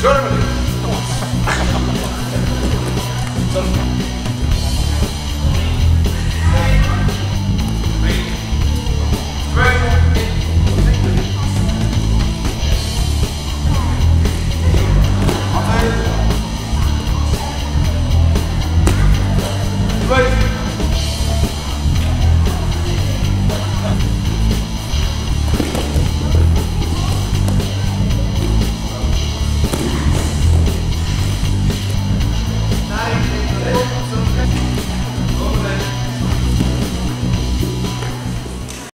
Germany.